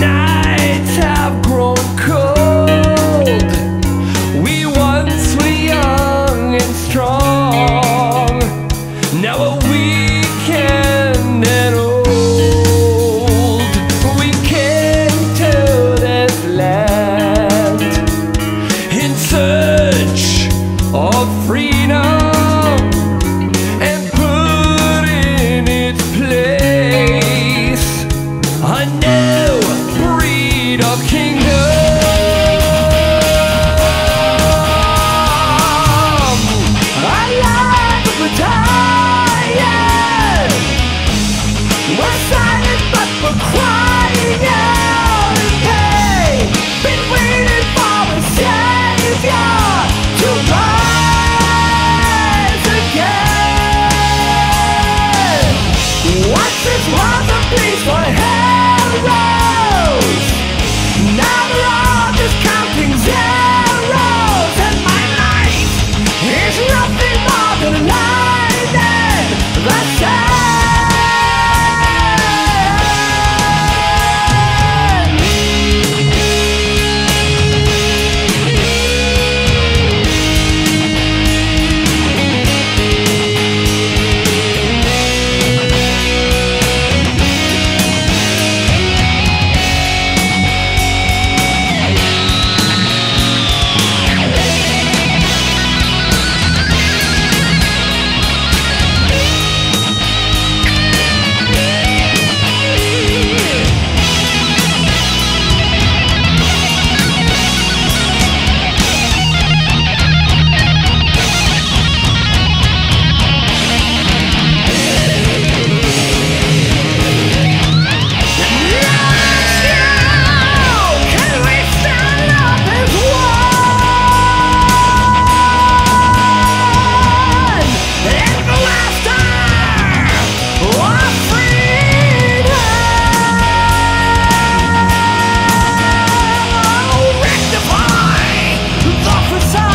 nights have precise.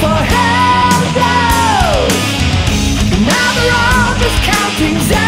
for hell no. Now they're all just counting down.